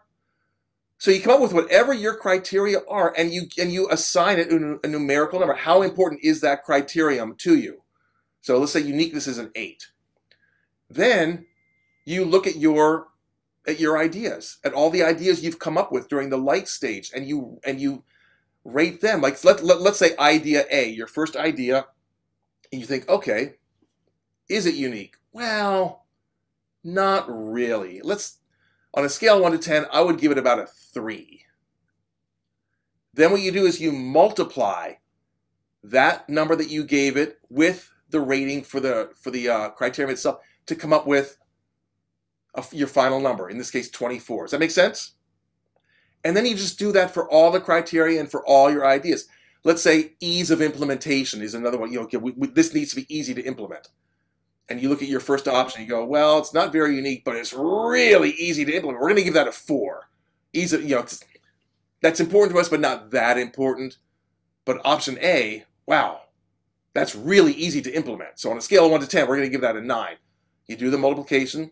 So you come up with whatever your criteria are and you and you assign it a numerical number. How important is that criterion to you? So let's say uniqueness is an 8. Then you look at your at your ideas, at all the ideas you've come up with during the light stage, and you and you rate them. Like let, let let's say idea A, your first idea, and you think, okay, is it unique? Well, not really. Let's on a scale of one to ten, I would give it about a three. Then what you do is you multiply that number that you gave it with the rating for the for the uh, criterion itself to come up with a, your final number, in this case 24. Does that make sense? And then you just do that for all the criteria and for all your ideas. Let's say ease of implementation is another one. You know, okay, we, we, this needs to be easy to implement. And you look at your first option, you go, well, it's not very unique, but it's really easy to implement. We're going to give that a four. Ease of, you know, that's important to us, but not that important. But option A, wow, that's really easy to implement. So on a scale of 1 to 10, we're going to give that a 9. You do the multiplication,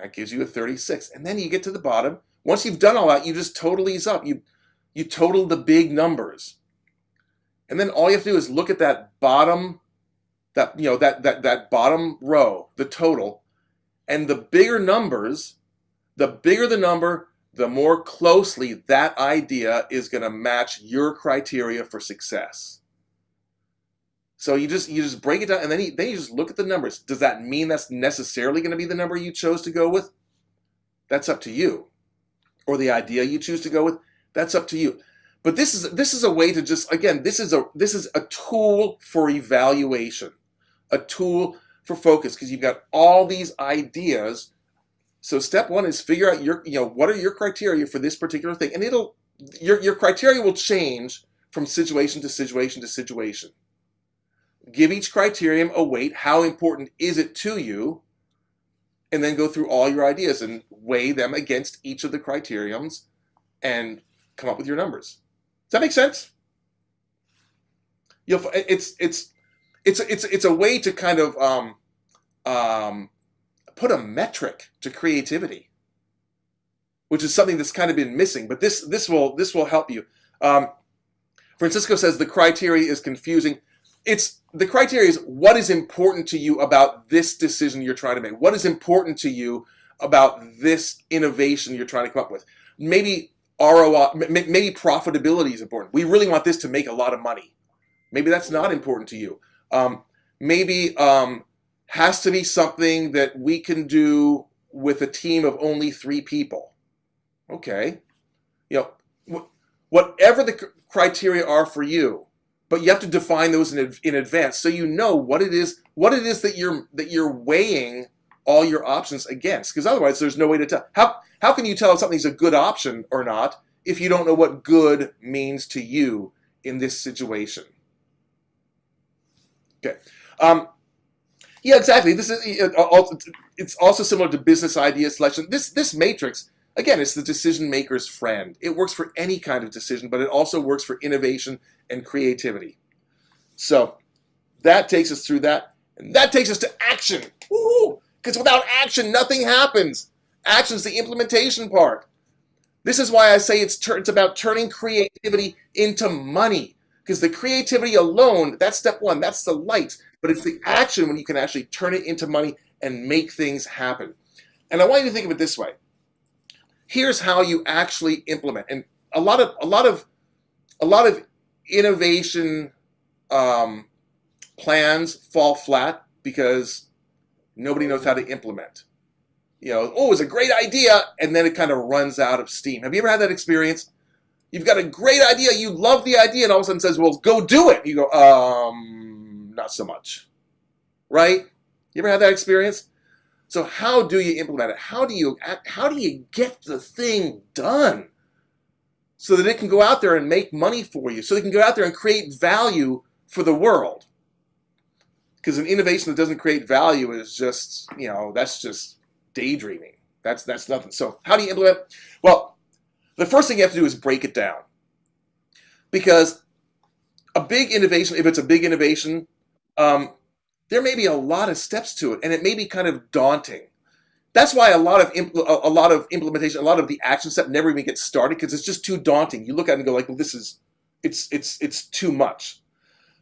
that gives you a 36. And then you get to the bottom. Once you've done all that, you just total these up. You, you total the big numbers. And then all you have to do is look at that bottom, that, you know, that, that, that bottom row, the total. And the bigger numbers, the bigger the number, the more closely that idea is going to match your criteria for success. So you just you just break it down, and then you, then you just look at the numbers. Does that mean that's necessarily going to be the number you chose to go with? That's up to you. Or the idea you choose to go with, that's up to you. But this is this is a way to just again this is a this is a tool for evaluation, a tool for focus because you've got all these ideas. So step one is figure out your you know what are your criteria for this particular thing, and it'll your your criteria will change from situation to situation to situation give each criterion a weight. How important is it to you? And then go through all your ideas and weigh them against each of the criterions and come up with your numbers. Does that make sense? You'll, it's it's it's it's it's a way to kind of um, um, put a metric to creativity, which is something that's kind of been missing. But this this will this will help you. Um, Francisco says the criteria is confusing it's the criteria is what is important to you about this decision you're trying to make. What is important to you about this innovation you're trying to come up with? Maybe ROI, maybe profitability is important. We really want this to make a lot of money. Maybe that's not important to you. Um, maybe um, has to be something that we can do with a team of only three people. Okay, you know, whatever the criteria are for you, but you have to define those in, in advance. So you know what it is what it is that you're that you're weighing all your options against. Because otherwise there's no way to tell. How how can you tell if something's a good option or not if you don't know what good means to you in this situation? Okay. Um, yeah exactly. This is it's also similar to business idea selection. This this matrix Again, it's the decision maker's friend. It works for any kind of decision, but it also works for innovation and creativity. So that takes us through that. And that takes us to action. Because without action, nothing happens. Action is the implementation part. This is why I say it's, it's about turning creativity into money. Because the creativity alone, that's step one, that's the light. But it's the action when you can actually turn it into money and make things happen. And I want you to think of it this way here's how you actually implement. And a lot of a lot of a lot of innovation um, plans fall flat because nobody knows how to implement. You know, oh, it's a great idea, and then it kind of runs out of steam. Have you ever had that experience? You've got a great idea, you love the idea, and all of a sudden says, well, go do it. You go, um, not so much. Right? You ever had that experience? So how do you implement it? How do you how do you get the thing done? So that it can go out there and make money for you. So it can go out there and create value for the world. Because an innovation that doesn't create value is just, you know, that's just daydreaming. That's that's nothing. So how do you implement? Well, the first thing you have to do is break it down. Because a big innovation, if it's a big innovation, um, there may be a lot of steps to it, and it may be kind of daunting. That's why a lot of a lot of implementation, a lot of the action step never even gets started because it's just too daunting. You look at it and go like, well, "This is, it's it's it's too much."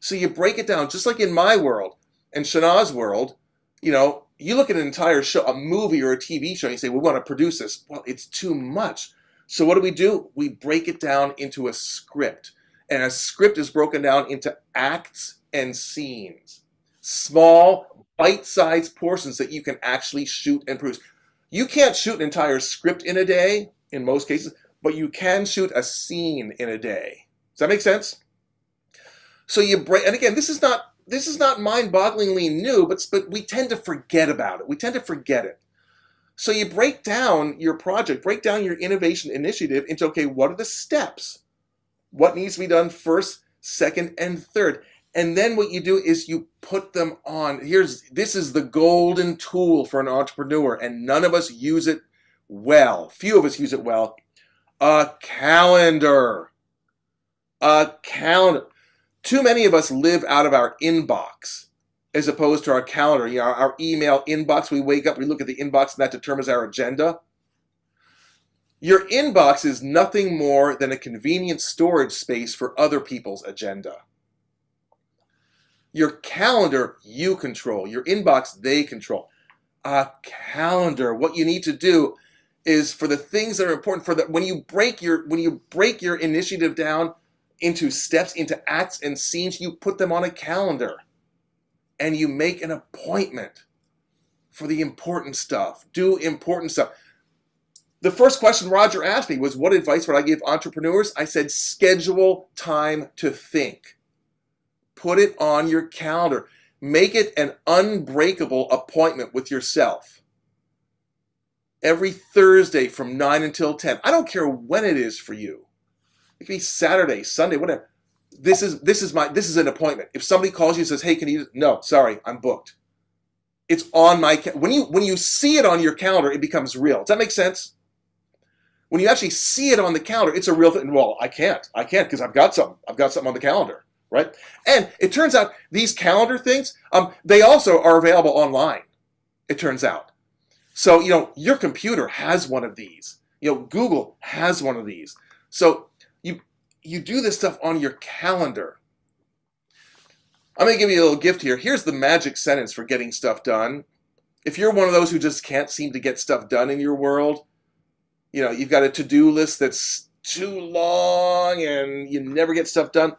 So you break it down, just like in my world and Shana's world. You know, you look at an entire show, a movie or a TV show, and you say, "We want to produce this." Well, it's too much. So what do we do? We break it down into a script, and a script is broken down into acts and scenes small, bite-sized portions that you can actually shoot and produce. You can't shoot an entire script in a day, in most cases, but you can shoot a scene in a day. Does that make sense? So you break, and again, this is not this is not mind-bogglingly new, but but we tend to forget about it. We tend to forget it. So you break down your project, break down your innovation initiative into okay, what are the steps? What needs to be done first, second, and third? And then what you do is you put them on. Here's this is the golden tool for an entrepreneur, and none of us use it well. Few of us use it well. A calendar. A calendar. Too many of us live out of our inbox as opposed to our calendar. You know, our email inbox, we wake up, we look at the inbox, and that determines our agenda. Your inbox is nothing more than a convenient storage space for other people's agenda. Your calendar, you control. Your inbox, they control. A calendar. What you need to do is for the things that are important for that when you break your when you break your initiative down into steps, into acts and scenes, you put them on a calendar. And you make an appointment for the important stuff. Do important stuff. The first question Roger asked me was, What advice would I give entrepreneurs? I said, Schedule time to think. Put it on your calendar. Make it an unbreakable appointment with yourself. Every Thursday from 9 until 10. I don't care when it is for you. It can be Saturday, Sunday, whatever. This is this is my this is an appointment. If somebody calls you and says, "Hey, can you?" No, sorry, I'm booked. It's on my when you when you see it on your calendar, it becomes real. Does that make sense? When you actually see it on the calendar, it's a real thing. Well, I can't. I can't because I've got something. I've got something on the calendar right? And it turns out these calendar things, um, they also are available online. It turns out. So you know your computer has one of these. You know Google has one of these. So you you do this stuff on your calendar. I'm gonna give you a little gift here. Here's the magic sentence for getting stuff done. If you're one of those who just can't seem to get stuff done in your world, you know you've got a to-do list that's too long and you never get stuff done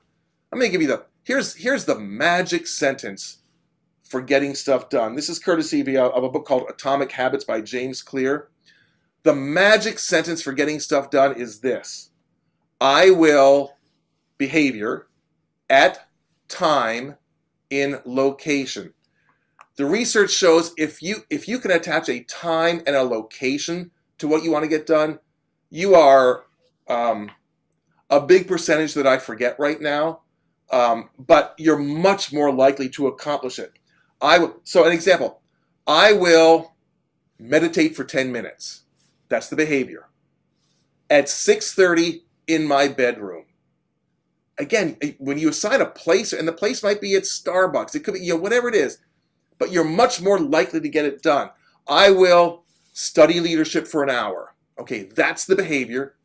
I'm going to give you the here's here's the magic sentence for getting stuff done. This is courtesy of a book called Atomic Habits by James Clear. The magic sentence for getting stuff done is this. I will behavior at time in location. The research shows if you if you can attach a time and a location to what you want to get done, you are um, a big percentage that I forget right now um, but you're much more likely to accomplish it. I w- so an example, I will meditate for 10 minutes. That's the behavior. At 6:30 in my bedroom. Again, eh, when you assign a place, and the place might be at Starbucks, it could be you know, whatever it is, but you're much more likely to get it done. I will study leadership for an hour. Okay, that's the behavior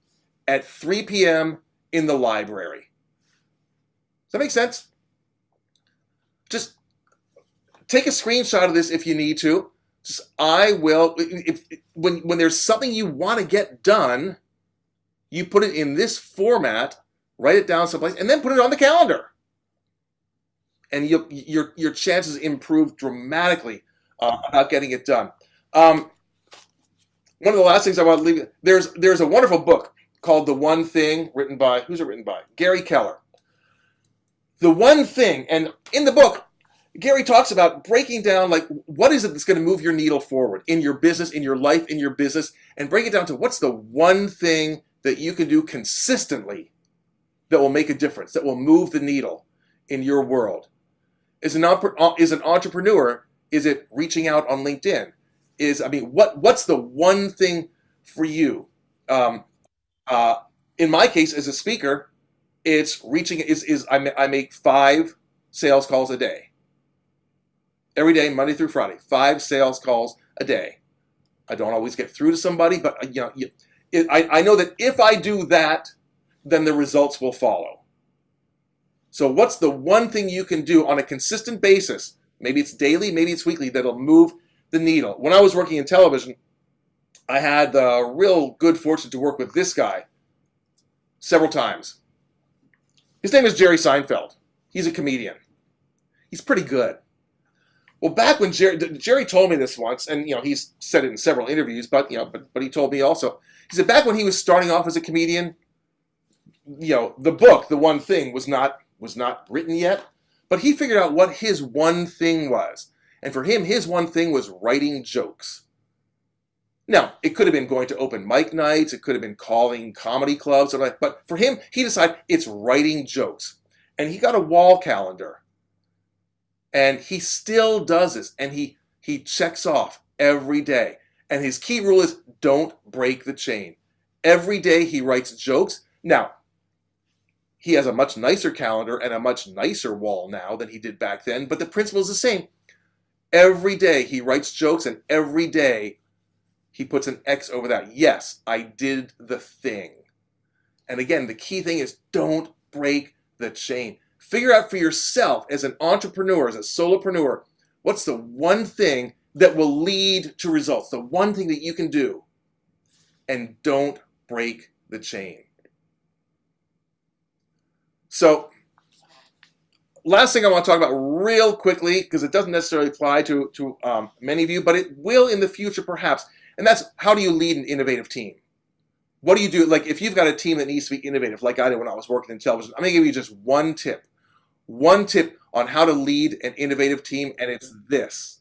at 3 p.m. in the library that make sense? Just take a screenshot of this if you need to. Just, I will. If, when when there's something you want to get done, you put it in this format, write it down someplace, and then put it on the calendar. and you, your your chances improve dramatically uh, about getting it done. Um, one of the last things I want to leave there's there's a wonderful book called The One Thing, written by who's it written by? Gary Keller. The One Thing, and in the book, Gary talks about breaking down like what is it that's going to move your needle forward in your business, in your life, in your business, and break it down to what's the one thing that you can do consistently that will make a difference, that will move the needle in your world. Is an, is an entrepreneur, is it reaching out on LinkedIn? Is, I mean, what what's the one thing for you? Um, uh, in my case, as a speaker, it's reaching, is, is I, I make five sales calls a day. Every day, Monday through Friday, five sales calls a day. I don't always get through to somebody, but uh, you know, it, I, I know that if I do that, then the results will follow. So, what's the one thing you can do on a consistent basis? Maybe it's daily, maybe it's weekly, that'll move the needle. When I was working in television, I had the real good fortune to work with this guy several times. His name is Jerry Seinfeld. He's a comedian. He's pretty good. Well, back when Jerry, Jerry told me this once, and you know he's said it in several interviews, but you know, but, but he told me also. He said back when he was starting off as a comedian, you know, the book, the one thing, was not was not written yet, but he figured out what his one thing was, and for him, his one thing was writing jokes. Now, it could have been going to open mic nights, it could have been calling comedy clubs, but for him, he decided it's writing jokes. And he got a wall calendar. And he still does this. And he, he checks off every day. And his key rule is don't break the chain. Every day he writes jokes. Now, he has a much nicer calendar and a much nicer wall now than he did back then, but the principle is the same. Every day he writes jokes, and every day he puts an X over that. Yes, I did the thing. And again, the key thing is don't break the chain. Figure out for yourself as an entrepreneur, as a solopreneur, what's the one thing that will lead to results, the one thing that you can do. And don't break the chain. So, last thing I want to talk about real quickly, because it doesn't necessarily apply to, to um, many of you, but it will in the future perhaps, and that's how do you lead an innovative team? What do you do? Like, if you've got a team that needs to be innovative, like I did when I was working in television, I'm going to give you just one tip. One tip on how to lead an innovative team, and it's this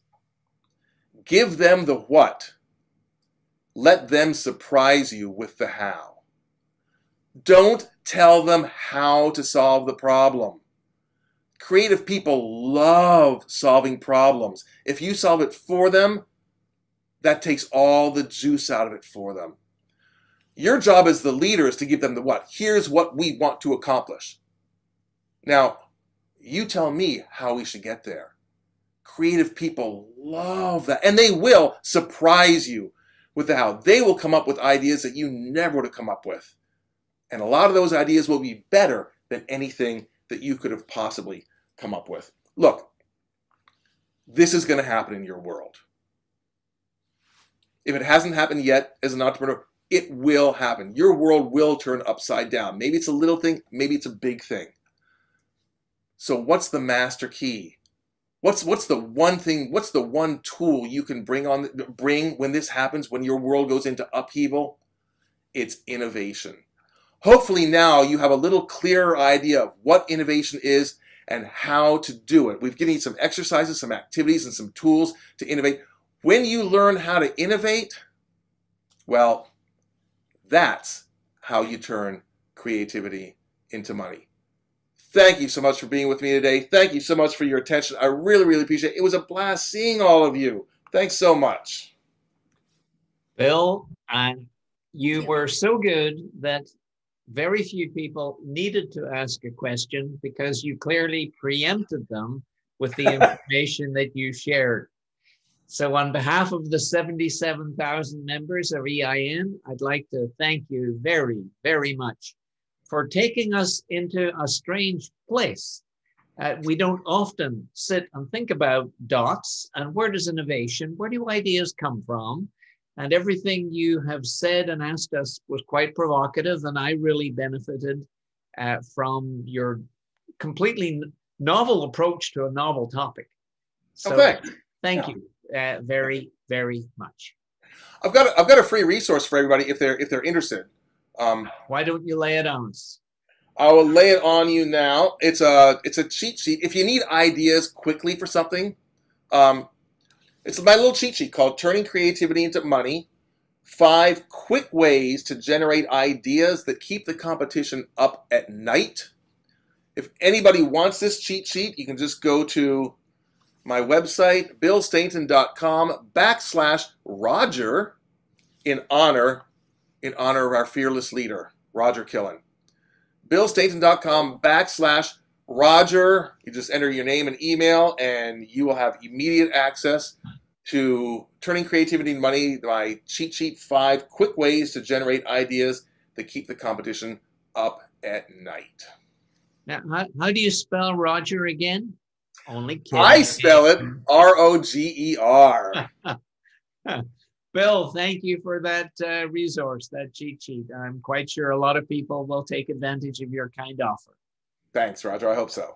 give them the what, let them surprise you with the how. Don't tell them how to solve the problem. Creative people love solving problems. If you solve it for them, that takes all the juice out of it for them. Your job as the leader is to give them the what. Here's what we want to accomplish. Now, you tell me how we should get there. Creative people love that. And they will surprise you with the how. They will come up with ideas that you never would have come up with. And a lot of those ideas will be better than anything that you could have possibly come up with. Look, this is going to happen in your world. If it hasn't happened yet as an entrepreneur, it will happen. Your world will turn upside down. Maybe it's a little thing, maybe it's a big thing. So what's the master key? What's what's the one thing, what's the one tool you can bring on bring when this happens when your world goes into upheaval? It's innovation. Hopefully now you have a little clearer idea of what innovation is and how to do it. We've given you some exercises, some activities, and some tools to innovate. When you learn how to innovate, well, that's how you turn creativity into money. Thank you so much for being with me today. Thank you so much for your attention. I really, really appreciate it. It was a blast seeing all of you. Thanks so much. Bill, and you were so good that very few people needed to ask a question because you clearly preempted them with the information that you shared. So, on behalf of the 77,000 members of EIN, I'd like to thank you very, very much for taking us into a strange place. Uh, we don't often sit and think about dots and where does innovation, where do ideas come from? And everything you have said and asked us was quite provocative, and I really benefited uh, from your completely novel approach to a novel topic. So okay. thank Yeah. you uh, very, very much. I've got a, I've got a free resource for everybody if they're if they're interested. Um, Why don't you lay it on us? I will lay it on you now. It's a it's a cheat sheet. If you need ideas quickly for something, um, it's my little cheat sheet called "Turning Creativity into Money." Five quick ways to generate ideas that keep the competition up at night. If anybody wants this cheat sheet, you can just go to my website, billstainton.com backslash Roger in honor in honor of our fearless leader, Roger Killen. billstainton.com backslash Roger. You just enter your name and email, and you will have immediate access to Turning Creativity and Money, my cheat sheet five quick ways to generate ideas that keep the competition up at night. Now, how, how do you spell Roger again? Only kidding. I spell it R O G E R. Bill, thank you for that uh, resource, that cheat sheet. I'm quite sure a lot of people will take advantage of your kind offer. Thanks, Roger. I hope so.